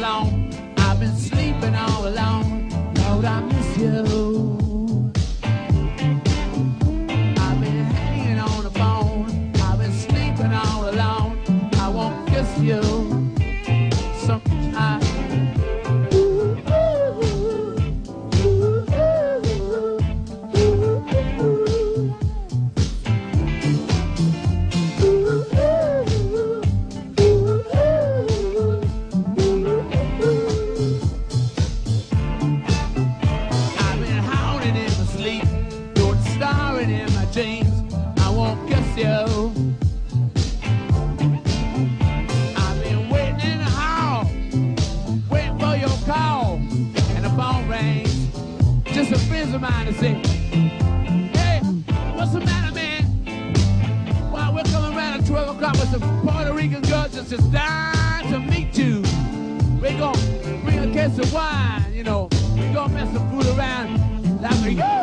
alone. I've been sleeping all alone. Lord, I miss you. I've been hanging on the phone. I've been sleeping all alone. I won't kiss you. Some I won't kiss you. I've been waiting in the waiting for your call, and the phone rings. Just a friend of mine to say, Hey, what's the matter, man? Why we're coming around at 12 o'clock with some Puerto Rican girls just dying to meet you. We're gonna bring a case of wine, you know. We're gonna mess the food around like to.